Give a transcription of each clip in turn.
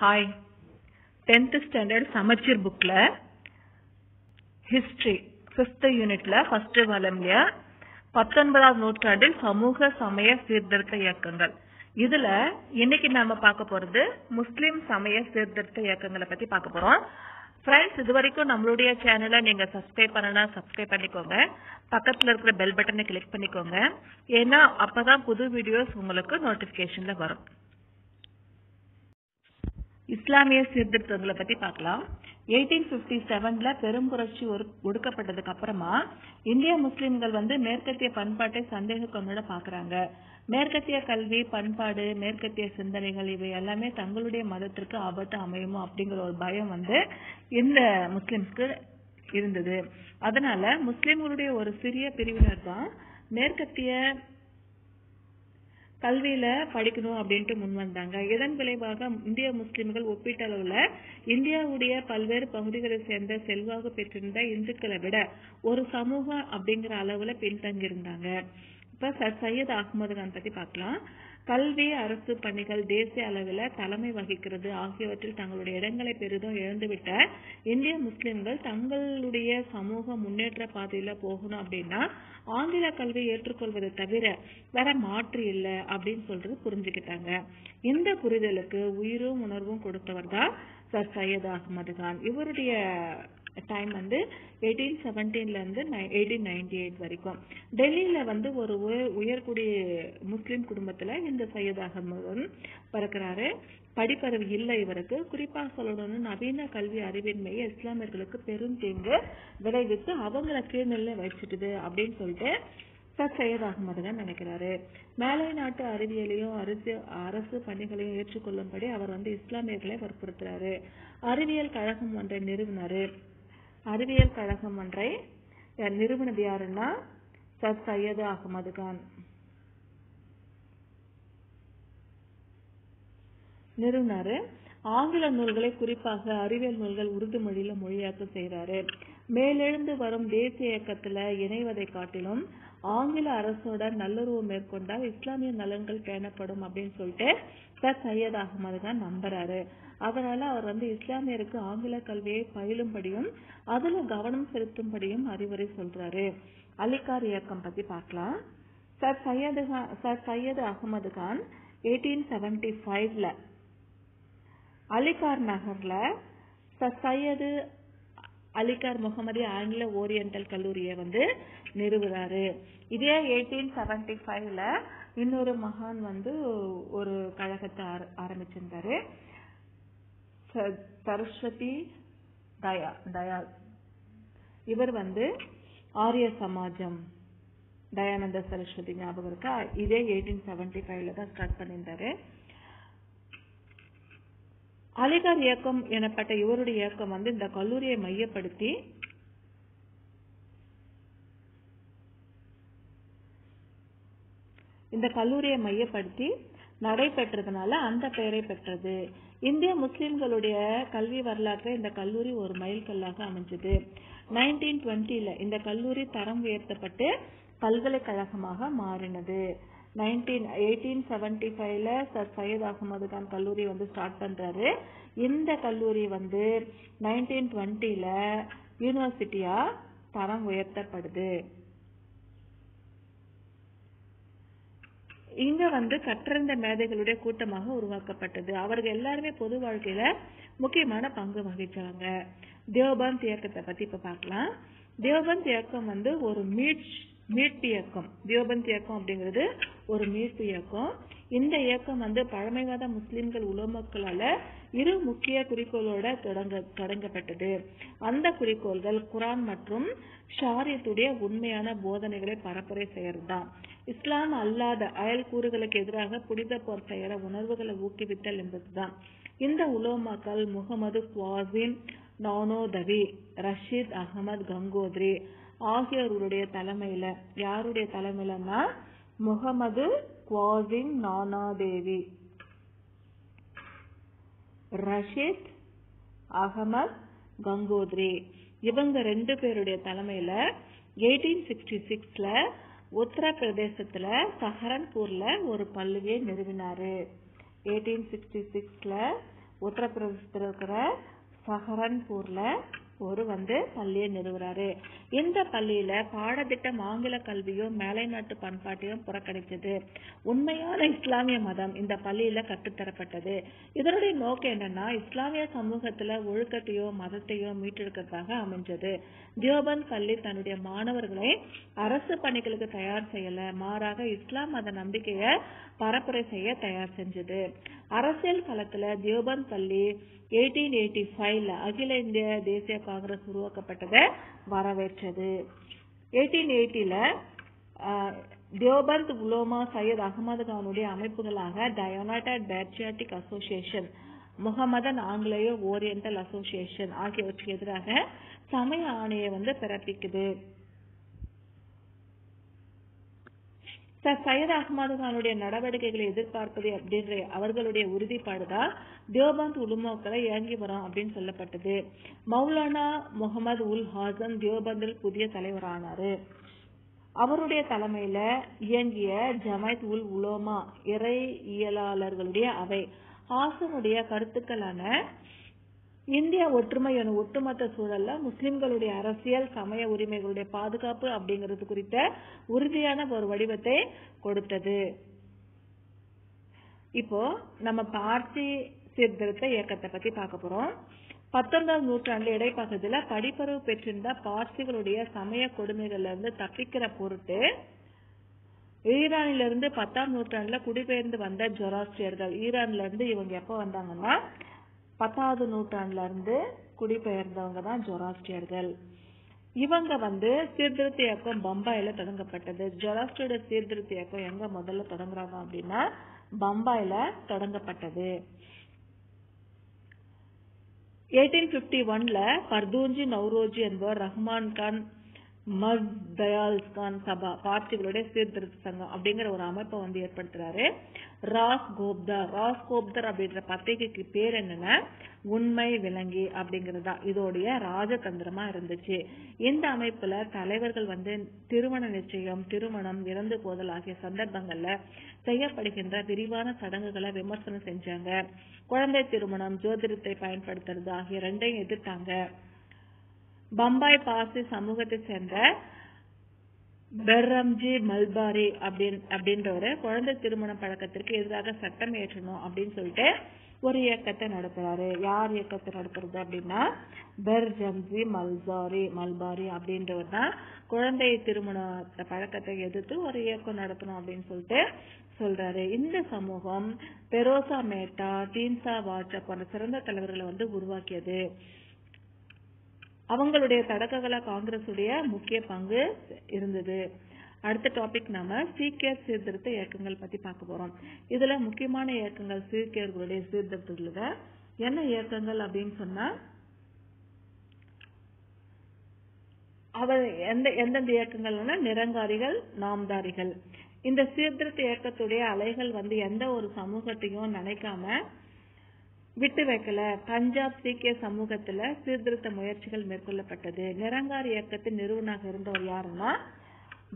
Hi tenth standard சமச்சீர் புக்கில் history fifth யூனிட்ல ஃபர்ஸ்ட் வளம்ல பத்தொன்பதாம் நூற்றாண்டில் சமூக சமய சீர்திருத்த இயக்கங்கள். இதுல இன்னைக்கு நாம பார்க்க போறது முஸ்லிம் சமய சீர்திருத்த இயக்கங்களை பத்தி பார்க்க போறோம். ஃப்ரெண்ட்ஸ் இது வரைக்கும் நம்மளுடைய சேனலை நீங்க சப்ஸ்கிரைப் பண்ணனா சப்ஸ்கிரைப் பண்ணிக்கோங்க. பக்கத்துல இருக்கிற பெல் பட்டனை கிளிக் பண்ணிக்கோங்க. ஏன்னா அப்பதான் புது வீடியோஸ் உங்களுக்கு நோட்டிபிகேஷன்ல வரும். இஸ்லாமிய சீர்திருத்தங்களை பத்தி பார்க்கலாம். எயிட்டீன் பிப்டி செவன்ல பெரும் புரட்சி ஒடுக்கப்பட்டதுக்கு அப்புறமா இந்திய முஸ்லிம்கள் வந்து மேற்கத்திய பண்பாட்டை சந்தேக கண்ணோட பாக்குறாங்க. மேற்கத்திய கல்வி பண்பாடு மேற்கத்திய சிந்தனைகள் இவை எல்லாமே தங்களுடைய மதத்திற்கு ஆபத்து அமையுமோ அப்படிங்கிற ஒரு பயம் வந்து இந்த முஸ்லிம்ஸ்க்கு இருந்தது. அதனால முஸ்லிம்களுடைய ஒரு சிறிய பிரிவினர் தான் மேற்கத்திய கல்வியில படிக்கணும் அப்படின்ட்டு முன் வந்தாங்க. இதன் விளைவாக இந்திய முஸ்லிம்கள் ஒப்பீட்டளவுல இந்தியாவுடைய பல்வேறு பகுதிகளை சேர்ந்த செல்வாக்கு பெற்றிருந்த இந்துக்களை விட ஒரு சமூகம் அப்படிங்கிற அளவுல பின்தங்கி இருந்தாங்க இப்ப சர் சையத் அகமது கான் பத்தி பார்க்கலாம். கல்வி அரசு பணிகள் தேசிய அளவில் தலைமை வகிக்கிறது. ஆகியவற்றில் தங்களுடைய இடங்களை பெரிதும் இழந்துவிட்ட இந்திய முஸ்லிம்கள் தங்களுடைய சமூக முன்னேற்ற பாதையில போகணும் அப்படின்னா ஆங்கில கல்வி ஏற்றுக்கொள்வதை தவிர வேற மாற்று இல்லை அப்படின்னு சொல்றது புரிஞ்சுக்கிட்டாங்க. இந்த புரிதலுக்கு உயிரும் உணர்வும் கொடுத்தவர் தான் சர் சையத் அகமது கான். இவருடைய டைம் வந்து எயிட்டீன் செவன்டீன்லேருந்து எயிட்டீன் நைன்டி எயிட் வரைக்கும். டெல்லியில் வந்து ஒரு உயர் உயர்குடி முஸ்லீம் குடும்பத்தில் இந்த சையத் அகமது பிறக்கிறாரு. படிப்பறிவு இல்லை இவருக்கு. குறிப்பாக சொல்லணும்னு நவீன கல்வி அறிவின்மையை இஸ்லாமியர்களுக்கு பெரும் தீங்கு விளைவித்து அவங்கள கீழ்நிலை வச்சுட்டுது அப்படின்னு சொல்லிட்டு சர் சையத் அகமது தான் நினைக்கிறாரு. மேலை நாட்டு அறிவியலையும் அரசு அரசு பணிகளையும் ஏற்றுக்கொள்ளும்படி அவர் வந்து இஸ்லாமியர்களை வற்புறுத்துறாரு. அறிவியல் கழகம் ஒன்றை நிறுவினாரு. அறிவியல் கழகம் ஒன்றை நிறுவனது யாருன்னா சர் சையது அகமது கான். நிறுவனாரு ஆங்கில நூல்களை குறிப்பாக அறிவியல் நூல்கள் உருது மொழியில மொழியாக்கம் செய்யறாரு மேலெழுந்து வரும் தேசிய இயக்கத்துல இணைவதை காட்டிலும் ஆங்கில அரசோட நல்லுறவு மேற்கொண்டால் இஸ்லாமிய நலன்கள் பேணப்படும் அப்படின்னு சொல்லிட்டு சர் சையத் அகமது கான் நம்புறாரு. அதனால அவர் வந்து இஸ்லாமியருக்கு ஆங்கில கல்வியை பயிலும்படியும் அதுல கவனம் செலுத்தும்படியும் அறிவுரை சொல்றாரு. அலிகார் இயக்கம் பத்தி பார்க்கலாம். Sir Syed sir Syed Ahmed Khan eighteen seventy ஃபைவ்ல அலிகார் நகர்ல சர் சையது அலிகார் முகமது ஆங்கில ஓரியண்டல் கல்லூரியை வந்து நிறுவுறாரு. இதே எயிட்டீன் செவன்டி ஃபைவ்ல இன்னொரு மகான் வந்து ஒரு கழகத்தை ஆர- ஆரம்பிச்சிருந்தாரு. ச- சரஸ்வதி தயா தயாள் இவர் வந்து ஆரிய சமாஜம் தயானந்த சரஸ்வதி ஞாபகம் இருக்கா? இதே எயிட்டீன் செவன்டி ஃபைவ்ல தான் ஸ்டார்ட் பண்ணியிருந்தாரு. அலிகார் இயக்கம் எனப்பட்ட இவருடைய இயக்கம் வந்து இந்த கல்லூரியை மையப்படுத்தி இந்த கல்லூரியை மையப்படுத்தி நடைபெற்றதுனால அந்த பெயரை பெற்றது. இந்திய முஸ்லிம்களுடைய கல்வி வரலாற்றை இந்த கல்லூரி ஒரு மைல்கல்லாக அமைஞ்சது. நைன்டீன் டுவெண்ட்டில இந்த கல்லூரி தரம் உயர்த்தப்பட்டு பல்கலைக்கழகமாக மாறினது. நைன்டீன் எயிட்டீன் செவன்டி ஃபைவ்ல சர் சையத் அகமது கான் கல்லூரி வந்து ஸ்டார்ட் பண்றாரு. இந்த கல்லூரி வந்து நைன்டீன் டுவெண்ட்டில யூனிவர்சிட்டியா தரம் உயர்த்தப்படுது. இங்க வந்து கற்றறிந்த மேதைகளுடைய கூட்டமாக உருவாக்கப்பட்டது. அவர்கள் எல்லாருமே பொது வாழ்க்கையில முக்கியமான பங்கு வகிச்சாங்க. தேவபந்த் இயக்கத்தை பத்தி இப்ப பார்க்கலாம். தேவபந்த் இயக்கம் வந்து ஒரு மீட் மீட்பு இயக்கம். தேவபந்த் இயக்கம் அப்படிங்கிறது ஒரு மீட்பு இயக்கம். இந்த இயக்கம் வந்து பழமைவாத முஸ்லிம்கள் உலமக்களால இரு முக்கிய குறிக்கோளோட தொடங்க தொடங்கப்பட்டது. அந்த குறிக்கோள்கள் குரான் மற்றும் ஷாரியத்துடைய உண்மையான போதனைகளை பரப்புரை செய்யறதுதான். இஸ்லாம் அல்லாத அயல் கூறுகளுக்கு எதிராக புனித போர் செய்யற உணர்வுகளை ஊக்குவித்தல் என்பதுதான். இந்த உலோமாக்கள் முகமது குவாசிம் நானோதவி ரஷீத் அகமது கங்கோத்ரி ஆகியோருடைய தலைமையில யாருடைய தலைமையிலன்னா? முகமது குவாசிம் நானாதேவி. ரஷீத் அகமது கங்கோத்ரி. இவங்க ரெண்டு பேருடைய தலைமையில எயிட்டீன் சிக்ஸ்டி சிக்ஸ்ல உத்தரப்பிரதேசத்தில் சஹரன்பூரில் ஒரு பள்ளியை நிறுவினார். எயிட்டீன் சிக்ஸ்டி சிக்ஸில் உத்தரப்பிரதேசத்தில் இருக்கிற சஹரன்பூரில் ஒரு வந்து பள்ளியை நிறுவுறாரு. இந்த பள்ளியில பாடத்திட்டம் ஆங்கில கல்வியும் மேலை நாட்டு பண்பாட்டையும் புறக்கணிச்சது உண்மையான இஸ்லாமிய மதம் இந்த பள்ளியில கற்றுத்தரப்பட்டது. இதனுடைய நோக்கம் என்னன்னா இஸ்லாமிய சமூகத்துல ஒழுக்கத்தையும் மதத்தையும் மீட்டெடுக்கிறதாக அமைஞ்சது. தியோபந்த் பள்ளி தன்னுடைய மாணவர்களை அரசு பணிகளுக்கு தயார் செய்யல. மாறாக இஸ்லாம் மத நம்பிக்கைய பரப்புரை செய்ய தயார் செஞ்சது. அரசியல் களத்துல தியோபந்த் பள்ளி எயிட்டீன் எயிட்டி ஃபைவ்ல அகில இந்திய தேசிய காங்கிரஸ் உருவாக்கப்பட்டதை வரவேற்றது. எயிட்டீன் எயிட்டில தியோபந்த் உலோமா சையத் அகமது கானுடைய அமைப்புகளாக டயோனாட்டட் பேட்ரியாட்டிக் அசோசியேஷன் முகமதன் ஆங்கிலேய ஓரியண்டல் அசோசியேஷன் ஆகியவற்றுக்கு எதிராக சமய ஆணையை வந்து பிறப்பிக்குது. சார் சையத் அகமது கானுடைய நடவடிக்கைகளை எதிர்பார்ப்பது அப்படின்ற அவர்களுடைய உறுதிப்பாடுதான் தியோபந்த் உலுமாக்களை இயங்கி வரும் அப்படின்னு சொல்லப்பட்டது. மௌலானா முகமது உல் ஹாசன் தியோபந்தில் புதிய தலைவரானாரு. அவருடைய தலைமையில இயங்கிய ஜமைத் உல் உலோமா இறையியலாளர்களுடைய அவை. ஹாசனுடைய கருத்துக்களான இந்திய ஒற்றுமை என ஒட்டுமொத்த சூழல்ல முஸ்லிம்களுடைய அரசியல் சமய உரிமைகளுடைய பாதுகாப்பு அப்படிங்கிறது குறித்த உறுதியான ஒரு வடிவத்தை கொடுத்தது. இப்போ நம்ம பார்த்தி சீர்திருத்த இயக்கத்தை பத்தி பார்க்க போறோம். பத்தொன்பதாம் நூற்றாண்டு இடைப்பகுதியில படிப்பறிவு பெற்றிருந்த பார்சிகளுடைய சமய கொடுமைகள்ல இருந்து தப்பிக்கிற பொருட்டு ஈரானில இருந்து பத்தாம் நூற்றாண்டுல குடிபெயர்ந்து வந்த ஜொராஸ்டியர்கள் ஈரான்ல இருந்து இவங்க எப்ப வந்தாங்கன்னா பத்தாவது நூற்றாண்டுல இருந்து குடிபெயர்ந்தவங்க தான் ஜொராஸ்டியர்கள். இவங்க வந்து சீர்திருத்த இயக்கம் பம்பாயில தொடங்கப்பட்டது. ஜொராஸ்டியோட சீர்திருத்த இயக்கம் எங்க முதல்ல தொடங்குறாங்க அப்படின்னா பம்பாயில தொடங்கப்பட்டது. எயிட்டீன் பிப்டி ஒன்ல பர்தூஞ்சி நவ்ரோஜி என்பவர் ரஹ்மான் கான் மஸ் தயால்கான் சபா பார்ட்டிகளுடைய சீர்திருத்த சங்கம் அப்படிங்கிற ஒரு அமைப்பை வந்து ஏற்படுத்துறாரு. ராஸ் கோப்தர். ராஸ் கோப்தர் அப்படின்ற பத்திரிகைக்கு பேர் என்னன்னா உண்மை விளங்கி அப்படிங்கறதா. இதோடைய ராஜதந்திரமா இருந்துச்சு. இந்த அமைப்புல தலைவர்கள் வந்து திருமண நிச்சயம் திருமணம் இறந்து போதல் ஆகிய சந்தர்ப்பங்கள்ல செய்யப்படுகின்ற விரிவான சடங்குகளை விமர்சனம் செஞ்சாங்க. குழந்தை திருமணம் ஜோதிடத்தை பயன்படுத்துறது ஆகிய ரெண்டையும் எதிர்த்தாங்க. பம்பாய் பாசி சமூகத்தை சேர்ந்த பெர்ரம்ஜி மல்பாரி அப்படின் அப்படின்றவரு குழந்தை திருமண பழக்கத்திற்கு எதிராக சட்டம் ஏற்றணும் அப்படின்னு சொல்லிட்டு ஒரு இயக்கத்தை நடத்துறாரு. யார் இயக்கத்தை நடத்துறது அப்படின்னா பெர்ஜம்ஜி மல்பாரி மல்பாரி அப்படின்றவர் தான் குழந்தை திருமண பழக்கத்தை எதிர்த்து ஒரு இயக்கம் நடத்தணும் அப்படின்னு சொல்லிட்டு சொல்றாரு. இந்த சமூகம் பெரோசா மேட்டா டீன்சா வாட்சா போன்ற சிறந்த தலைவர்களை வந்து உருவாக்கியது. அவங்களுடைய தடக்ககள காங்கிரசுடைய முக்கிய பங்கு இருந்தது. அடுத்த டாபிக் நாம சீக்கியர் சீர்திருத்த இயக்கங்கள் பத்தி பார்க்க போறோம். இதுல முக்கியமான இயக்கங்கள் சீக்கியர்களுடைய சீர்திருத்தத்துல என்ன இயக்கங்கள் அப்படின்னு சொன்னா அவர் எந்த எந்தெந்த இயக்கங்கள்னா நிரங்காரிகள் நாம்தாரிகள். இந்த சீர்திருத்த இயக்கத்துடைய அலைகள் வந்து எந்த ஒரு சமூகத்தையும் நினைக்காம விட்டு வைக்கல. பஞ்சாப் சீக்கிய சமூகத்துல சீர்திருத்த முயற்சிகள் மேற்கொள்ளப்பட்டது. நிரங்கார் இயக்கத்தின் நிறுவனாக இருந்தவர் யாருன்னா?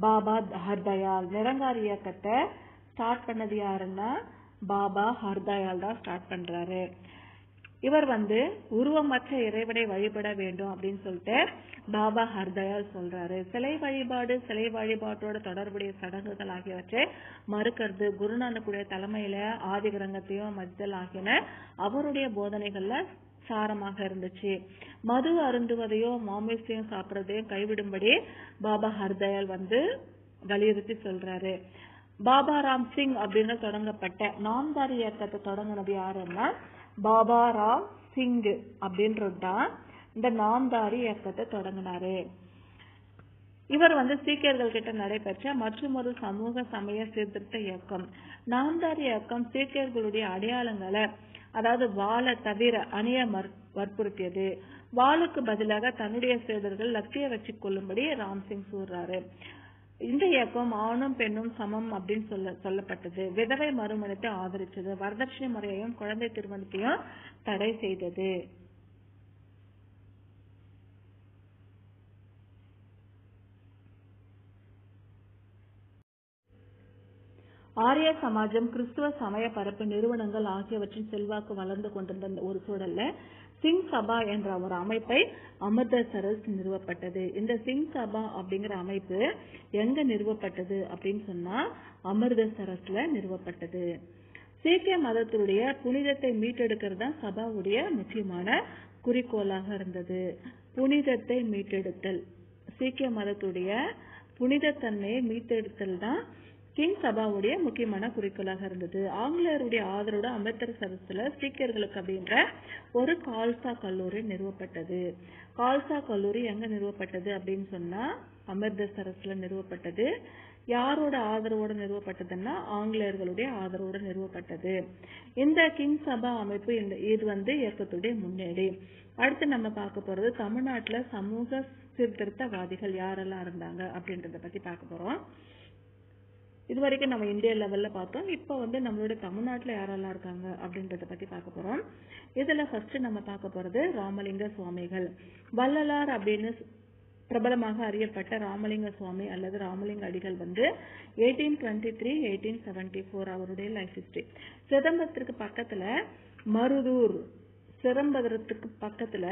பாபா ஹர்தயால். நிரங்கார் இயக்கத்தை ஸ்டார்ட் பண்ணது யாருன்னா? பாபா ஹர்தயால் தான் ஸ்டார்ட் பண்றாரு. இவர் வந்து உருவமற்ற இறைவனை வழிபட வேண்டும் அப்படின்னு சொல்லிட்டு பாபா ஹர்தயால் சொல்றாரு. சிலை வழிபாடு சிலை வழிபாட்டோட தொடர்புடைய சடங்குகள் ஆகியவற்றை மறுக்கிறது. குருநானக்குடைய தலைமையில ஆதி கிரகத்தையும் மதித்தல் ஆகியன அவருடைய போதனைகள்ல சாரமாக இருந்துச்சு. மது அருந்துவதையும் மாமிசையும் சாப்பிடுறதையும் கைவிடும்படி பாபா ஹர்தயால் வந்து வலியுறுத்தி சொல்றாரு. பாபா ராம் சிங் அப்படின்னு தொடங்கப்பட்ட நாம்தாரி இயக்கத்தை தொடங்கினது யாருன்னா பாபா ராம் சிங் அப்படின்றது தான் இந்த நாம்தாரி இயக்கத்தை தொடங்கினாரு. இவர் வந்து சீக்கியர்கள் கிட்ட நடைபெற்ற மற்றொரு சமூக சமய சீர்திருத்த இயக்கம். நாம்தாரி இயக்கம் சீக்கியர்களுடைய அடையாளங்களை அதாவது வாழை தவிர அணிய வற்புறுத்தியது. வாளுக்கு பதிலாக தன்னுடைய சீடர்கள் லத்திய வச்சு கொள்ளும்படி ராம்சிங் கூறுறாரு. இந்த இயக்கம் ஆணும் பெண்ணும் சமம் அப்படின்னு சொல்ல சொல்லப்பட்டது. விதவை மறுமணத்தை ஆதரிச்சது வரதட்சணை முறையையும் குழந்தை திருமணத்தையும் தடை செய்தது. ஆரிய சமாஜம் கிறிஸ்துவ சமய பரப்பு நிறுவனங்கள் ஆகியவற்றின் செல்வாக்கு வளர்ந்து கொண்டிருந்த ஒரு சூழல்ல சிங் சபா என்ற ஒரு அமைப்பை அமிர்தசரஸ் நிறுவப்பட்டது. இந்த சிங் சபா அப்படிங்கிற அமைப்பு எங்க நிறுவப்பட்டது அப்படின்னு சொன்னா அமிர்தசரஸ்ல நிறுவப்பட்டது. சீக்கிய மதத்தினுடைய புனிதத்தை மீட்டெடுக்கிறது தான் சபாவுடைய முக்கியமான குறிக்கோளாக இருந்தது. புனிதத்தை மீட்டெடுத்தல். சீக்கிய மதத்துடைய புனிதத்தன்மையை மீட்டெடுத்தல் தான் கிங் சபாவுடைய முக்கியமான குறிக்கோளாக இருந்தது. ஆங்கிலேயருடைய ஆதரவோட அம்பேத்கர் சீக்கியர்களுக்கு அப்படின்ற ஒரு கால்சா கல்லூரி நிறுவப்பட்டது. கால்சா கல்லூரி எங்க நிறுவப்பட்டது அப்படின்னு சொன்னா அமிர்தசரஸ்ல நிறுவப்பட்டது. யாரோட ஆதரவோட நிறுவப்பட்டதுன்னா ஆங்கிலேயர்களுடைய ஆதரவோட நிறுவப்பட்டது. இந்த கிங் சபா அமைப்பு இந்த இது வந்து இயக்கத்துடைய முன்னேடி அடுத்து நம்ம பார்க்க போறது தமிழ்நாட்டுல சமூக சீர்திருத்தவாதிகள் யாரெல்லாம் இருந்தாங்க அப்படின்றத பத்தி பார்க்க போறோம். இது வரைக்கும் நம்ம இந்தியா லெவல்ல பார்த்தோம். இப்போ வந்து நம்மளோட தமிழ்நாட்டுல யாரெல்லாம் இருக்காங்க அப்படின்றத பத்தி பார்க்க போறோம். இதுல ஃபர்ஸ்ட் நம்ம பார்க்க போறது ராமலிங்க சுவாமிகள். வள்ளலார் அப்படின்னு பிரபலமாக அறியப்பட்ட ராமலிங்க சுவாமி அல்லது ராமலிங்க அடிகள் வந்து eighteen twenty three eighteen seventy four அவருடைய லைஃப் ஹிஸ்டரி சிதம்பரத்திற்கு பக்கத்துல மருதூர் சிதம்பரத்துக்கு பக்கத்துல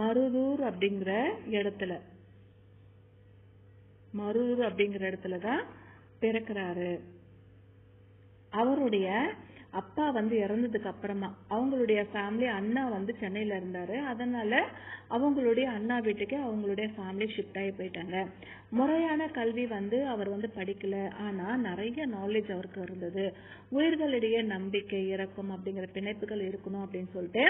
மருதூர் அப்படிங்கிற இடத்துல. மருதூர் அப்படிங்கிற இடத்துல தான் பிறக்கிறாரு. அவருடைய அப்பா வந்து இறந்ததுக்கு அப்புறமா அவங்களுடைய ஃபேமிலி அண்ணா வந்து சென்னையில இருந்தாரு. அதனால அவங்களுடைய அண்ணா வீட்டுக்கு அவங்களுடைய ஃபேமிலி ஷிஃப்ட் ஆகி போயிட்டாங்க. முறையான கல்வி வந்து அவர் வந்து படிக்கல. ஆனா நிறைய நாலேஜ் அவருக்கு இருந்தது. உயிர்களிடையே நம்பிக்கை இறக்கம் அப்படிங்கிற பிணைப்புகள் இருக்கணும் அப்படின்னு சொல்லிட்டு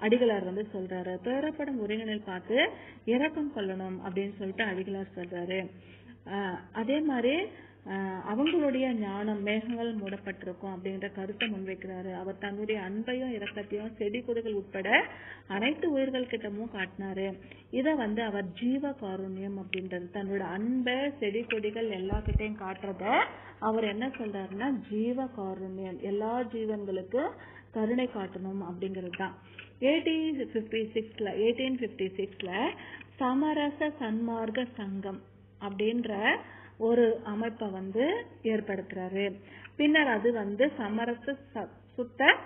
அடிகளார் வந்து சொல்றாரு. பேரப்படும் உரைகளில் பார்த்து இறக்கம் கொள்ளணும் அப்படின்னு சொல்லிட்டு அடிகளார் சொல்றாரு. அதே மாதிரி அவங்களுடைய ஞானம் மேகங்கள் மூடப்பட்டிருக்கும் அப்படின்ற கருத்தை முன்வைக்கிறாரு. அவர் தன்னுடைய அன்பையும் இரக்கத்தையும் செடி கொடிகள் உட்பட அனைத்து உயிர்கள் கிட்டமும் காட்டினாரு. இத வந்து அவர் ஜீவ காருண்யம் அப்படின்றது. தன்னோட அன்பை செடி கொடிகள் எல்லாத்திட்டையும் காட்டுறத அவர் என்ன சொல்றாருன்னா ஜீவ காருண்யம். எல்லா ஜீவன்களுக்கும் கருணை காட்டணும் அப்படிங்கிறது தான். எயிட்டீன் ஃபிஃப்டி சிக்ஸ்ல எயிட்டீன் ஃபிஃப்டி சிக்ஸ்ல சமரச சன்மார்க்க சங்கம் அப்படின்ற ஒரு அமைப்பை வந்து ஏற்படுத்துறாரு. பின்னர் அது வந்து சமரச சுத்த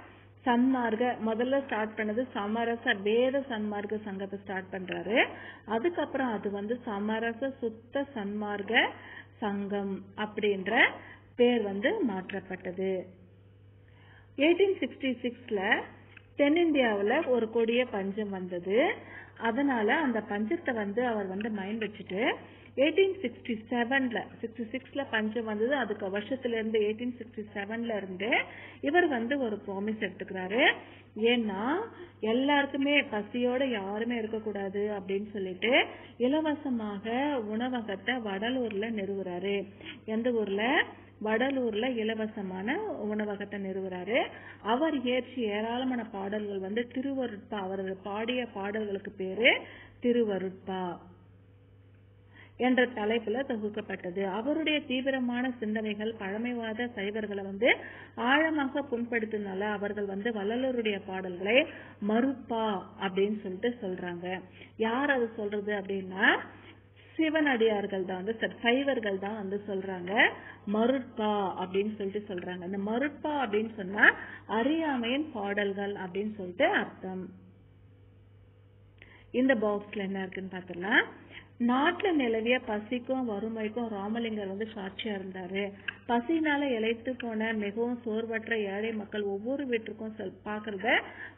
சன்மார்க்க முதல்ல ஸ்டார்ட் பண்ணது சமரச வேத சன்மார்க்க சங்கத்தை ஸ்டார்ட் பண்றாரு. அதுக்கப்புறம் அது வந்து சமரச சுத்த சன்மார்க்க சங்கம் அப்படின்ற பேர் வந்து மாற்றப்பட்டது. எயிட்டீன் சிக்ஸ்டி சிக்ஸ்ல தென்னிந்தியாவில் ஒரு கொடிய பஞ்சம் வந்தது. அதனால அந்த பஞ்சத்தை வந்து அவர் வந்து மைண்ட் வச்சுட்டு எயிட்டீன் சிக்ஸ்டி செவனில் சிக்ஸ்டி சிக்ஸில் பஞ்சம் வந்தது. அதுக்கு வருஷத்துல இருந்து எயிட்டீன் சிக்ஸ்டி செவன்ல இருந்து இவர் வந்து ஒரு ப்ராமிஸ் எடுத்துக்கிறாரு. ஏன்னா எல்லாருக்குமே பசியோட யாருமே இருக்கக்கூடாது அப்படின்னு சொல்லிட்டு இலவசமாக உணவகத்தை வடலூர்ல நிறுவுறாரு. எந்த ஊர்ல? வடலூர்ல இலவசமான உணவகத்தை நிறுவுறாரு. அவர் இயற்றி ஏராளமான பாடல்கள் வந்து திருவருட்பா அவர் பாடிய பாடல்களுக்கு பேரு திருவருட்பா. என்ற தலைப்புல தொகுக்கப்பட்டது. அவருடைய தீவிரமான சிந்தனைகள் பழமைவாத சைவர்களை வந்து ஆழமாக புண்படுத்தினால அவர்கள் வந்து வள்ளலருடைய பாடல்களை மறுப்பா அப்படின்னு சொல்லிட்டு சொல்றாங்க. யார் அது சொல்றது அப்படின்னா சிவனடியார்கள் தான் வந்து சைவர்கள் தான் வந்து சொல்றாங்க மருட்பா அப்படின்னு சொல்லிட்டு சொல்றாங்க. இந்த மருட்பா அப்படின்னு சொன்னா அறியாமையின் பாடல்கள் அப்படின்னு சொல்லிட்டு அர்த்தம். இந்த பாக்ஸ்ல என்ன இருக்குன்னு பாத்தீங்கன்னா நாட்டுல நிலவிய பசிக்கும் வறுமைக்கும் ராமலிங்கர் வந்து சாட்சியா இருந்தாரு. பசினால இழைத்து போன மிகவும் சோர்வற்ற ஏழை மக்கள் ஒவ்வொரு வீட்டுக்கும் பாக்குறத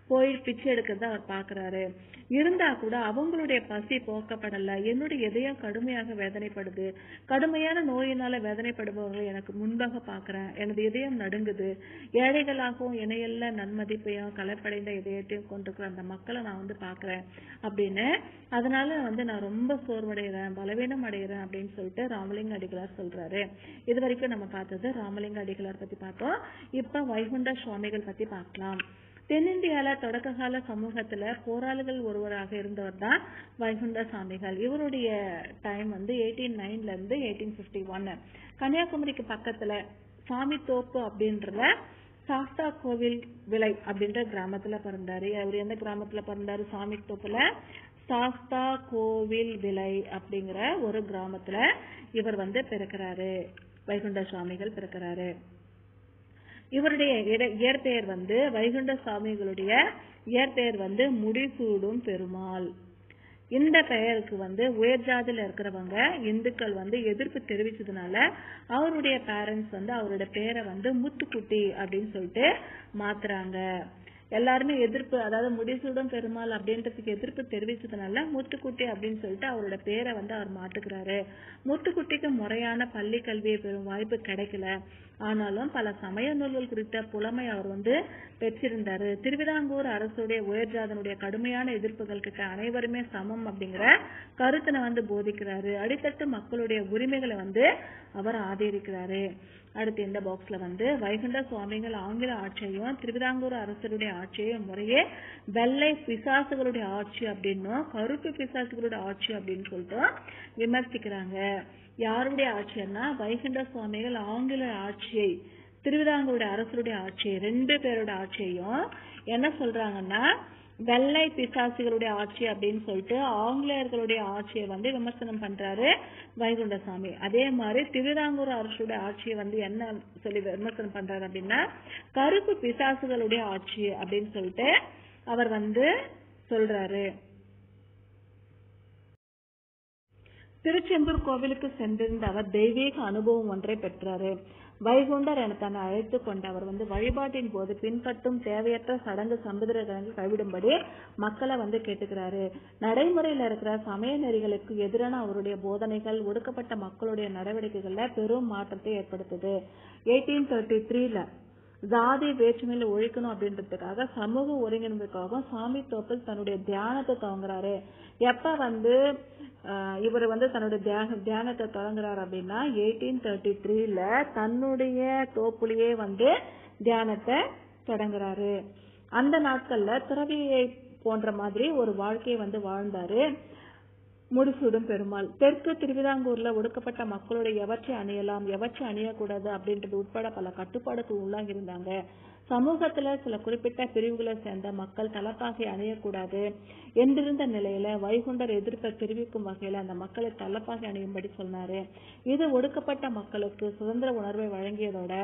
போய் பிச்சை எடுக்கிறத அவர் பாக்குறாரு. இருந்தா கூட அவங்களுடைய பசி போக்கப்படல. என்னுடைய இதயம் கடுமையாக வேதனைப்படுது. கடுமையான நோயினால வேதனைப்படுபவர்களை எனக்கு முன்பாக பாக்குறேன். எனது இதயம் நடுங்குது. ஏழைகளாகவும் இணையல்ல நன்மதிப்பையும் கலப்படைந்த இதயத்தையும் கொண்டிருக்கிற அந்த மக்களை நான் வந்து பாக்குறேன் அப்படின்னு. அதனால வந்து நான் ரொம்ப சோர்வடைகிறேன் பலவீனம் அடைகிறேன் அப்படின்னு சொல்லிட்டு ராமலிங்க அடிகளார் சொல்றாரு. இது வரைக்கும் நம்ம பார்த்தது ராமலிங்க அடிகளார் பத்தி பார்த்தோம். இப்ப வைகுண்ட சுவாமிகள் பத்தி பார்க்கலாம். தென்னிந்தியால தொடக்க கால சமூகத்துல போராளிகள் ஒருவராக இருந்தவர் தான் வைகுண்ட சாமிகள். இவருடைய டைம் வந்து எயிட்டீன் நைன்ல இருந்து எயிட்டீன் பிப்டி ஒன்னு கன்னியாகுமரிக்கு பக்கத்துல சாமி தோப்பு அப்படின்றத சாஸ்தா கோவில் விலை அப்படின்ற கிராமத்துல பிறந்தாரு. அவர் எந்த கிராமத்துல பிறந்தாரு? சாமி தோப்புல. சாஸ்தா கோவில் விலை அப்படிங்கிற ஒரு கிராமத்துல இவர் வந்து பிறக்கிறாரு. வைகுண்ட சுவாமிகள் பிறக்கிறாரு. இவருடைய இட- இயற்பெயர் வந்து வைகுண்ட சுவாமிகளுடைய இயற்பெயர் வந்து முடிசூடும் பெருமாள். இந்த பெயருக்கு வந்து உயர் ஜாதியில இருக்கிறவங்க இந்துக்கள் வந்து எதிர்ப்பு தெரிவிச்சதுனால அவருடைய பேரண்ட்ஸ் வந்து அவரோட பேரை வந்து முத்துக்குட்டி அப்படின்னு சொல்லிட்டு மாத்துறாங்க. எல்லாருமே எதிர்ப்பு அதாவது முடிசூடும் பெருமாள் அப்படின்றதுக்கு எதிர்ப்பு தெரிவிச்சதுனால முத்துக்குட்டி அப்படின்னு சொல்லிட்டு அவரோட பேரை வந்து அவர் மாட்டுக்கிறாரு முத்துக்குட்டிக்கு முறையான பள்ளி கல்வியை பெறும் வாய்ப்பு கிடைக்கல. ஆனாலும் பல சமய நூல்கள் குறித்த புலமை அவர் வந்து பெற்றிருந்தாரு. திருவிதாங்கூர் அரசுடைய உயர்ஜாதனுடைய கடுமையான எதிர்ப்புகள் கிட்ட அனைவருமே சமம் அப்படிங்கிற கருத்தினை வந்து போதிக்கிறாரு. அடித்தட்டு மக்களுடைய உரிமைகளை வந்து அவர் ஆதரிக்கிறாரு. அடுத்து இந்த பாக்ஸ்ல வந்து வைகுண்ட சுவாமிகள் ஆங்கில ஆட்சியையும் திருவிதாங்கூர் அரசருடைய ஆட்சியையும் முறையே வெள்ளை பிசாசுகளுடைய ஆட்சி அப்படின்னும் கருப்பு பிசாசுகளுடைய ஆட்சி அப்படின்னு சொல்லிட்டு விமர்சிக்கிறாங்க. யாருடைய ஆட்சின்னா வைகுண்ட சுவாமிகள் ஆங்கில ஆட்சியை திருவிதாங்கூருடைய அரசருடைய ஆட்சியை ரெண்டு பேரோட ஆட்சியையும் என்ன சொல்றாங்கன்னா வெள்ளை பிசாசுகளுடைய ஆட்சி அப்படின்னு சொல்லிட்டு ஆங்கிலேயர்களுடைய ஆட்சியை வந்து விமர்சனம் பண்றாரு வைகுண்டசாமி அதே மாதிரி திருவிதாங்கூர் அரசுடைய ஆட்சியை வந்து என்ன சொல்லி விமர்சனம் பண்றாரு அப்படின்னா கருப்பு பிசாசுகளுடைய ஆட்சி அப்படின்னு சொல்லிட்டு அவர் வந்து சொல்றாரு. திருச்செந்தூர் கோவிலுக்கு சென்றிருந்த அவர் தெய்வீக அனுபவம் ஒன்றை பெற்றாரு. வைகுண்டர் என தன்னை அழைத்து கொண்ட அவர் வந்து வழிபாட்டின் போது பின்பற்றும் தேவையற்ற சடங்கு சம்பிரதாயங்களை கைவிடும்படி மக்களை வந்து கேட்டுக்கிறாரு. நடைமுறையில இருக்கிற சமய நெறிகளுக்கு எதிரான அவருடைய போதனைகள் ஒடுக்கப்பட்ட மக்களுடைய நடவடிக்கைகள்ல பெரும் மாற்றத்தை ஏற்படுத்துது. எயிட்டீன் தேர்ட்டி த்ரீல ஜாதி வேற்றுமையில ஒழிக்கணும் அப்படின்றதுக்காக சமூக ஒருங்கிணைப்புக்காகவும் சாமி தோப்பில் தன்னுடைய தியானத்தை துவங்குறாரு. எப்ப வந்து இவர் வந்து தன்னுடைய தியாக தியானத்தை தொடங்குறாரு அப்படின்னா எயிட்டீன் தேர்ட்டி த்ரீல தன்னுடைய தோப்புலயே வந்து தியானத்தை தொடங்குறாரு. அந்த நாட்கள்ல துறவியை போன்ற மாதிரி ஒரு வாழ்க்கையை வந்து வாழ்ந்தாரு முடிசூடும் பெருமாள். தெற்கு திருவிதாங்கூர்ல ஒடுக்கப்பட்ட மக்களுடைய எவற்றை அணியலாம் எவற்றை அணியக்கூடாது அப்படின்றது உட்பட பல கட்டுப்பாடுக்கு உள்ளாகி இருந்தாங்க. சமூகத்துல சில குறிப்பிட்ட பிரிவுகளை சேர்ந்த மக்கள் தலப்பாகை அணியக்கூடாது என்றிருந்த நிலையில வைகுண்டர் எதிர்ப்பை தெரிவிக்கும் வகையில அந்த மக்களை தலப்பாகை அணியும்படி சொன்னாரு. இது ஒடுக்கப்பட்ட மக்களுக்கு சுதந்திர உணர்வை வழங்கியதோட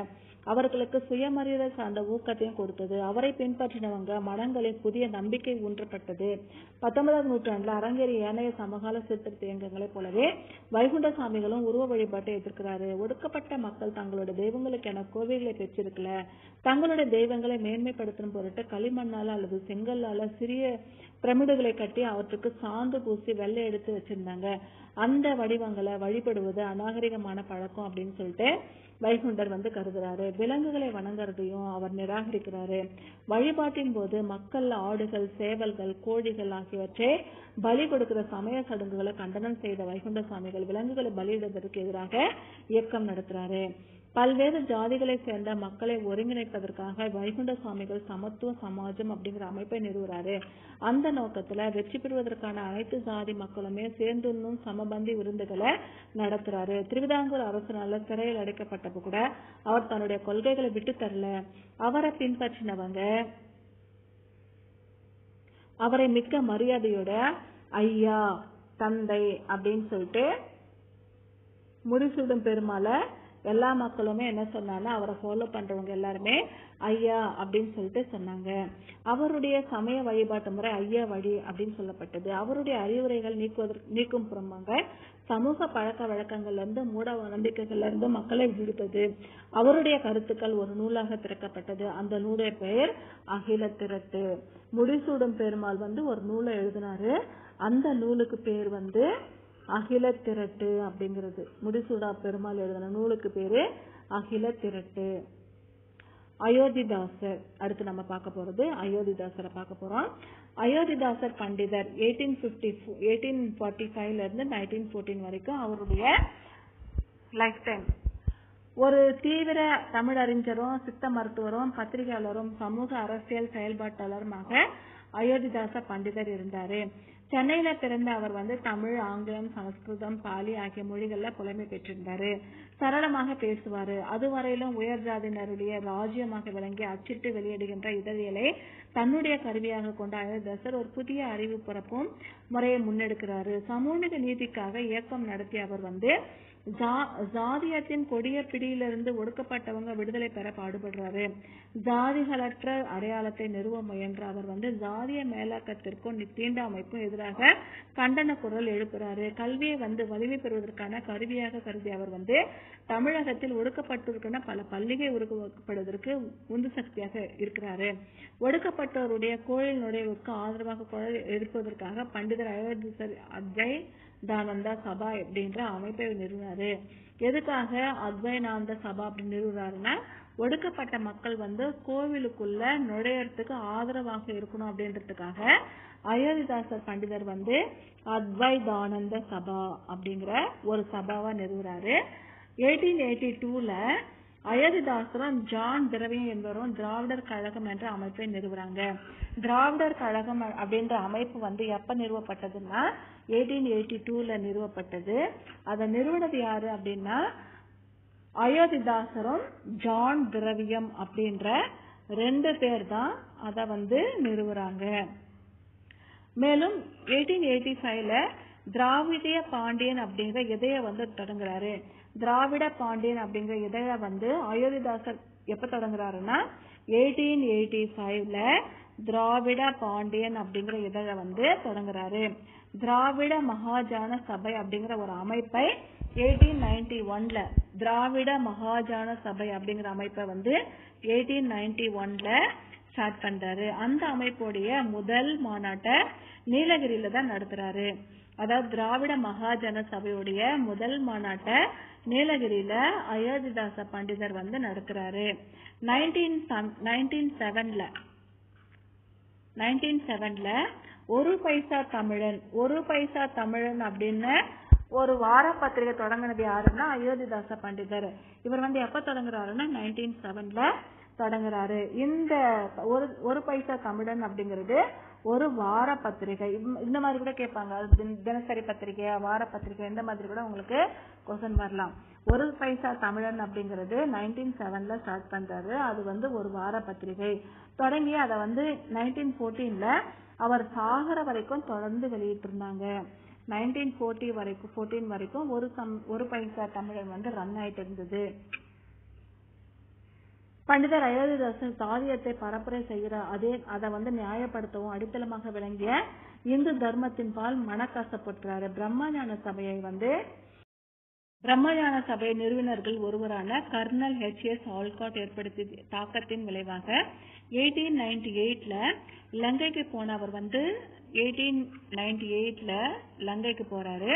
அவர்களுக்கு சுயமரியாதை சார்ந்த ஊக்கத்தையும் கொடுத்தது. அவரை பின்பற்றினவங்க மனங்களில் புதிய நம்பிக்கை ஊன்றப்பட்டது. பத்தொன்பதாம் நூற்றாண்டுல அரங்கேறிய ஏனைய சமகால சீர்திருத்த இயக்கங்களைப் போலவே வைகுண்ட சாமிகளும் உருவ வழிபாட்டை எதிர்க்கிறாரு. ஒடுக்கப்பட்ட மக்கள் தங்களோட தெய்வங்களுக்கு என கோவில்களை பெற்றிருக்கல. தங்களுடைய தெய்வங்களை மேன்மைப்படுத்தும் பொருட்டு களிமண்ணால அல்லது செங்கல்லால சிறிய பிரமிடுகளை கட்டி அவற்றுக்கு சாந்து பூசி வெள்ளை எடுத்து வச்சிருந்தாங்க. அந்த வடிவங்களை வழிபடுவது அநாகரிகமான பழக்கம் அப்படின்னு சொல்லிட்டு வைகுண்டர் வந்து கருதுறாரு. விலங்குகளை வணங்குறதையும் அவர் நிராகரிக்கிறாரு. வழிபாட்டின் போது மக்கள் ஆடுகள் சேவல்கள் கோழிகள் ஆகியவற்றை பலி கொடுக்கிற சமய சடங்குகளை கண்டனம் செய்த வைகுண்ட சுவாமிகள் விலங்குகளை பலியிடுவதற்கு எதிராக இயக்கம் நடத்துறாரு. பல்வேறு ஜாதிகளை சேர்ந்த மக்களை ஒருங்கிணைப்பதற்காக வைகுண்ட சுவாமிகள் சமத்துவ சமாஜம் அப்படிங்கிற அமைப்பை நிறுவுறாரு. அந்த நோக்கத்துல வெற்றி பெறுவதற்கான அனைத்து ஜாதி மக்களுமே சேர்ந்துண்ணும் சமபந்தி விருந்துகளை நடத்துறாரு. திருவிதாங்கூர் அரசனால சிறையில் அடைக்கப்பட்டப்ப கூட அவர் தன்னுடைய கொள்கைகளை விட்டு தரல. அவரை பின்பற்றினவங்க அவரை மிக்க மரியாதையோட ஐயா தந்தை அப்படின்னு சொல்லிட்டு முடிசூடும் பெருமாளை எல்லா மக்களுமே என்ன சொன்னாலும் அவரை ஃபாலோ பண்றவங்க எல்லாருமே ஐயா அப்படின்னு சொல்லிட்டு சொன்னாங்க. அவருடைய சமய வழிபாட்டு முறை ஐயா வழி அப்படின்னு சொல்லப்பட்டது. அவருடைய அறிவுரைகள் நீக்குவதற்கு நீக்கும் புறமாக சமூக பழக்க வழக்கங்கள்ல இருந்து மூட நம்பிக்கைகள்ல இருந்து மக்களை விடுத்தது அவருடைய கருத்துக்கள் ஒரு நூலாக திறக்கப்பட்டது. அந்த நூலுடைய பெயர் அகில திரட்டு முடிசூடும் பெருமாள் வந்து ஒரு நூலை எழுதினாரு. அந்த நூலுக்கு பேர் வந்து அகில திரட்டு அப்படிங்கிறது. முடிசூடா பெருமாள் எழுதின நூலுக்கு பேரு அகில திரட்டு. அயோத்திதாசர் அடுத்து நம்ம பார்க்க போறது அயோத்திதாசரை பார்க்க போறோம். அயோத்திதாசர் பண்டிதர் எயிட்டீன் பிப்டி எயிட்டீன் ஃபார்ட்டி ஃபைவ்ல இருந்து நைன்டீன் ஃபோர்டீன் வரைக்கும் அவருடைய லைஃப் டைம் ஒரு தீவிர தமிழ் அறிஞரும் சித்த மருத்துவரும் பத்திரிகையாளரும் சமூக அரசியல் செயல்பாட்டாளருமாக அயோத்திதாச பண்டிதர் இருந்தாரு. சென்னையில பிறந்த அவர் வந்து தமிழ் ஆங்கிலம் சமஸ்கிருதம் பாலி ஆகிய மொழிகள்ல புலமை பெற்றிருந்தாரு. சரளமாக பேசுவாரு. அதுவரையிலும் உயர் ஜாதியினருடைய ராஜ்யமாக விளங்கி அச்சிட்டு வெளியிடுகின்ற இதழியலை தன்னுடைய கருவியாக கொண்ட அயோத்திதாசர் ஒரு புதிய அறிவு பரப்பும் முறையை முன்னெடுக்கிறாரு. சமூக நீதிக்காக இயக்கம் நடத்திய அவர் வந்து ஜா- ஜாதியத்தின் கொடிய பிடியிலிருந்து ஒடுக்கப்பட்டவங்க விடுதலை பெற பாடுபடுறாரு. ஜாதிகளற்ற அடையாளத்தை நிறுவ முயன்ற அவர் வந்து ஜாதிய மேலாக்கத்திற்கும் தீண்டாமைக்கும் எதிராக கண்டன குரல் எழுப்புறாரு. கல்வியை வந்து வலிமை பெறுவதற்கான கருவியாக கருதி அவர் வந்து தமிழகத்தில் ஒடுக்கப்பட்டிருக்கிற பல பள்ளிகை உருவாக்கப்படுவதற்கு உந்து சக்தியாக இருக்கிறாரு. ஒடுக்கப்பட்டோருடைய கோயில் நுழைவுக்கு ஆதரவாக குரல் எழுப்புவதற்காக பண்டிதர் அயோத்திசர் அஜய் தானந்தா சபா அப்படின்ற அமைப்பை நிறுவினாரு எதுக்காக அத்வைனாந்த சபா அப்படின்னு நிறுவுறாருன்னா ஒடுக்கப்பட்ட மக்கள் வந்து கோவிலுக்குள்ள நுழையறதுக்கு ஆதரவாக இருக்கணும் அப்படின்றதுக்காக அயோத்திதாசர் பண்டிதர் வந்து அத்வைதானந்த சபா அப்படிங்கிற ஒரு சபாவா நிறுவுறாரு. எயிட்டீன் எயிட்டி டூல அயோத்திதாசரும் ஜான் திரவியம் என்பவரும் திராவிடர் கழகம் என்ற அமைப்பை நிறுவுறாங்க. திராவிடர் கழகம் அப்படின்ற அமைப்பு வந்து எப்ப நிறுவப்பட்டதுன்னா எயிட்டீன் எயிட்டி டூல நிறுவப்பட்டது. அதை நிறுவனது யாரு அப்படின்னா அயோத்திதாசரும் ஜான் திரவியம் அப்படின்ற ரெண்டு பேர் தான் அதை வந்து நிறுவுறாங்க. மேலும் எயிட்டீன் எயிட்டி ஃபைவ்ல திராவிடிய பாண்டியன் அப்படிங்கிற இதய வந்து தொடங்குறாரு. திராவிட பாண்டியன் அப்படிங்கிற இதய வந்து அயோத்திதாசர் எப்ப தொடங்குறாருன்னா எயிட்டீன் எயிட்டி ஃபைவ்ல திராவிட பாண்டியன் அப்படிங்கிற இதழ வந்து தொடங்குறாரு. திராவிட மகாஜான சபை அப்படிங்கிற ஒரு அமைப்பை எயிட்டீன் நைன்டி ஒன்ல திராவிட மகாஜான சபை அப்படிங்கிற அமைப்பை வந்து எயிட்டீன் நைன்டி ஒன்ல ஸ்டார்ட் பண்றாரு. அந்த அமைப்புடைய முதல் மாநாட்டை நீலகிரியில தான் நடத்துறாரு. அதாவது திராவிட மகாஜன சபையுடைய முதல் மாநாட்டை நீலகிரியில அயோத்திதாச பண்டிதர் வந்து நடத்துறாரு. நைன்டீன் நைன்டீன் செவன்ல நைன்டீன் செவன்ல ஒரு பைசா தமிழன் ஒரு பைசா தமிழன் அப்படின்னு ஒரு வார பத்திரிகை தொடங்கினது யாருன்னா அயோத்திதாச பண்டிதர். இவர் வந்து எப்ப தொடங்குறாருன்னா நைன்டீன் செவன்ல தொடங்குறாரு. இந்த ஒரு ஒரு பைசா தமிழன் அப்படிங்கிறது ஒரு வார பத்திரிகை. இந்த- இந்த மாதிரி கூட கேட்பாங்க. தினசரி பத்திரிகை வார பத்திரிகை இந்த மாதிரி கூட உங்களுக்கு கொஸ்டின் வரலாம். ஒரு பைசா தமிழன் அப்படிங்கிறது நைன்டீன் செவன்ல ஸ்டார்ட் பண்றாரு. அது வந்து ஒரு வார பத்திரிகை. தொடங்கி அதை வந்து நைன்டீன் ஃபோர்டீன்ல அவர் சாகர வரைக்கும் தொடர்ந்து வெளியிட்டு இருந்தாங்க நைன்டீன் ஃபோர்ட்டி வரைக்கும் ஃபோர்டீன் வரைக்கும் ஒரு சம் ஒரு பைசா தமிழன் வந்து ரன் ஆயிட்டு இருந்தது. பண்டிதர் அயோத்திதாசன் சாதியத்தை பரப்புரை செய்கிற அதே அதை வந்து நியாயப்படுத்தவும் அடித்தளமாக விளங்கிய இந்து தர்மத்தின் பால் மனக்கசப்பட்டுறாரு பிரம்மஞான சபையை வந்து பிரம்மஞான சபை நிறுவனர்கள் ஒருவரான கர்னல் ஹெச் எஸ் ஆல்காட் ஏற்படுத்திய தாக்கத்தின் விளைவாக எயிட்டீன் நைன்டி எயிட்ல லங்கைக்கு போனவர் வந்து எயிட்டீன் நைன்டி எயிட்ல லங்கைக்கு போறாரு.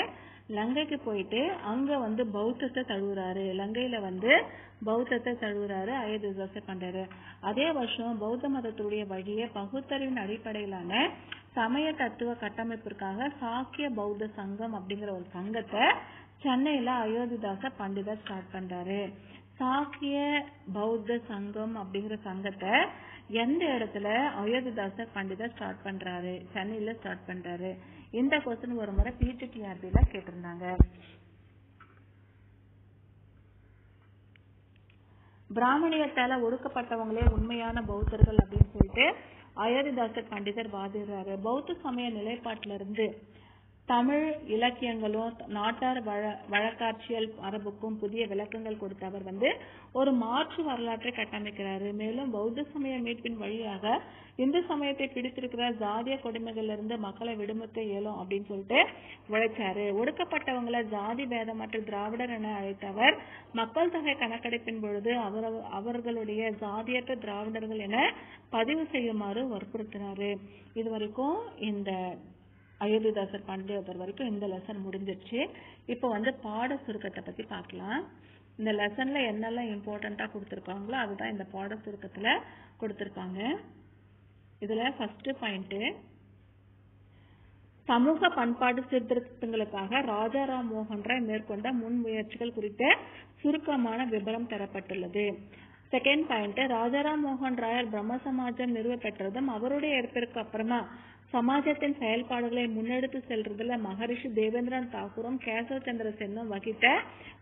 லங்கைக்கு போயிட்டு அங்க வந்து பௌத்தத்தை தழுவுறாரு. லங்கையில வந்து பௌத்தத்தை தழுவுறாரு அயோத்திதாச பண்றாரு. அதே வருஷம் பௌத்த மதத்துடைய வழியே பகுத்தறிவின் அடிப்படையிலான சமய தத்துவ கட்டமைப்பிற்காக சாக்கிய பௌத்த சங்கம் அப்படிங்கிற ஒரு சங்கத்தை சென்னையில அயோத்திதாச பண்டிதர் ஸ்டார்ட் பண்றாரு. சாக்கிய பௌத்த சங்கம் அப்படிங்கிற சங்கத்தை எந்த இடத்துல அயோத்திதாச பண்டிதர் ஸ்டார்ட் பண்றாரு? சென்னையில ஸ்டார்ட் பண்றாரு? இந்த கொஸ்டின் ஒரு முறை பிடிடிஆர்பில கேட்டிருந்தாங்க. பிராமணியத்தால ஒடுக்கப்பட்டவங்களே உண்மையான பௌத்தர்கள் அப்படின்னு சொல்லிட்டு அயோத்திதாசர் பண்டிதர் வாதிடுறாரு. பௌத்த சமய நிலைப்பாட்டில இருந்து தமிழ் இலக்கியங்களும் நாட்டார் வழ வழக்காட்சியல் மரபுக்கும் புதிய விளக்கங்கள் கொடுத்த அவர் வந்து ஒரு மாற்று வரலாற்றை கட்டமைக்கிறாரு. மேலும் பௌத்த சமய மீட்பின் வழியாக இந்து சமயத்தை பிடித்திருக்கிற ஜாதிய கொடுமைகள்ல இருந்து மக்களை விடுமுத்த இயலும் அப்படின்னு சொல்லிட்டு உழைச்சாரு. ஒடுக்கப்பட்டவங்களை ஜாதி பேதமற்ற திராவிடர் என அழைத்தவர். மக்கள் தொகை கணக்கெடுப்பின் பொழுது அவர் அவர்களுடைய ஜாதியற்ற திராவிடர்கள் என பதிவு செய்யுமாறு வற்புறுத்தினாரு. இதுவரைக்கும் இந்த அயோத்திதாசர் பண்டிதர் வரைக்கும் இந்த லெசன் முடிஞ்சிருச்சு. இப்போ வந்து பாட சுருக்கத்தை பத்தி பார்க்கலாம். இந்த லெசன்ல என்னெல்லாம் இம்பார்ட்டண்டா கொடுத்திருக்காங்களோ அதுதான் இந்த பாட சுருக்கத்துல கொடுத்திருக்காங்க. இதுல ஃபர்ஸ்ட் பாயிண்ட் சமூக பண்பாட்டு சீர்திருத்தங்களுக்காக ராஜாராம் மோகன் ராய் மேற்கொண்ட முன்முயற்சிகள் குறித்த சுருக்கமான விபரம் தரப்பட்டுள்ளது. செகண்ட் பாயிண்ட் ராஜாராம் மோகன் ராயர் பிரம்ம சமாஜம் நிறுவ பெற்றதும் அவருடைய ஏற்பிற்கு அப்புறமா சமாஜத்தின் செயல்பாடுகளை முன்னெடுத்து செல்றதுல மகரிஷி தேவேந்திரன் தாக்கூரும் கேசவ சந்திர சென்னும் வகித்த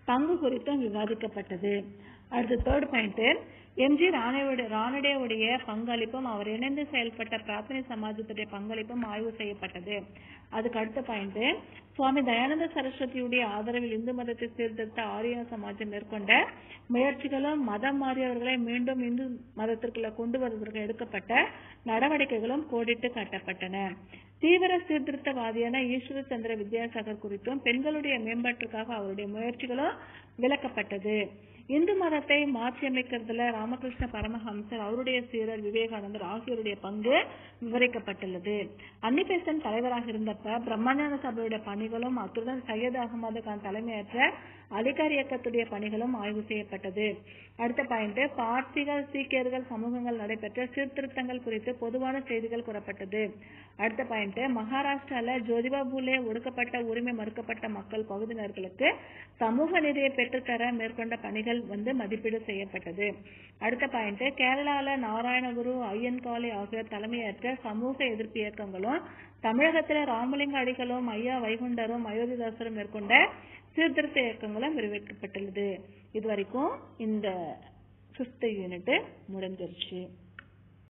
பங்கு குறித்தும் விவாதிக்கப்பட்டது. அடுத்து தேர்ட் பாயிண்ட் எம் ஜி ராணடேவுடைய பங்களிப்பும் அவர் இணைந்து செயல்பட்ட பிரார்த்தனை சமாஜத்துடைய பங்களிப்பும் ஆய்வு செய்யப்பட்டது. அதுக்கு அடுத்த பாயிண்ட் சுவாமி தயானந்த சரஸ்வதியுடைய ஆதரவில் இந்து மதத்தை சீர்திருத்த ஆரிய சமாஜம் மேற்கொண்ட முயற்சிகளும் மதம் மாறியவர்களை மீண்டும் இந்து மதத்திற்குள்ள கொண்டு வருவதற்கு எடுக்கப்பட்ட நடவடிக்கைகளும் கோடிட்டு காட்டப்பட்டன. தீவிர சீர்திருத்தவாதியான ஈஸ்வர சந்திர வித்யாசாகர் குறித்தும் பெண்களுடைய மேம்பாட்டிற்காக அவருடைய முயற்சிகளும் விளக்கப்பட்டது. இந்து மதத்தை மாற்றியமைக்கிறதுல ராமகிருஷ்ண பரமஹம்சர் அவருடைய சீரர் விவேகானந்தர் ஆகியோருடைய பங்கு விவரிக்கப்பட்டுள்ளது. அன்னிபேசன் தலைவராக இருந்தப்ப பிரம்மஞான சபையுடைய பணிகளும் அத்துடன் சையத் அகமது கான் தலைமையேற்ற அலிகார் இயக்கத்துடைய பணிகளும் ஆய்வு செய்யப்பட்டது. அடுத்த பாயிண்ட் பார்த்திகள் சீக்கியர்கள் சமூகங்கள் நடைபெற்ற சீர்திருத்தங்கள் குறித்து பொதுவான செய்திகள் கூறப்பட்டது. அடுத்த பாயிண்ட் மகாராஷ்டிரால ஜோதிபா பூலே ஒடுக்கப்பட்ட உரிமை மறுக்கப்பட்ட மக்கள் பகுதியினர்களுக்கு சமூக நீதியை பெற்றுத்தர மேற்கொண்ட பணிகள் வந்து மதிப்பீடு செய்யப்பட்டது. அடுத்த பாயிண்ட் கேரளால நாராயணகுரு ஐயன்காளி ஆகியோர் தலைமையேற்ற சமூக எதிர்ப்பு இயக்கங்களும் தமிழகத்துல ராமலிங்க அடிகளும் ஐயா வைகுண்டரும் அயோத்திதாசரும் மேற்கொண்ட சீர்திருத்த இயக்கங்களும் விரிவாக்கப்பட்டுள்ளது இது வரைக்கும் இந்த பிப்த் யூனிட் முடிஞ்சிருச்சு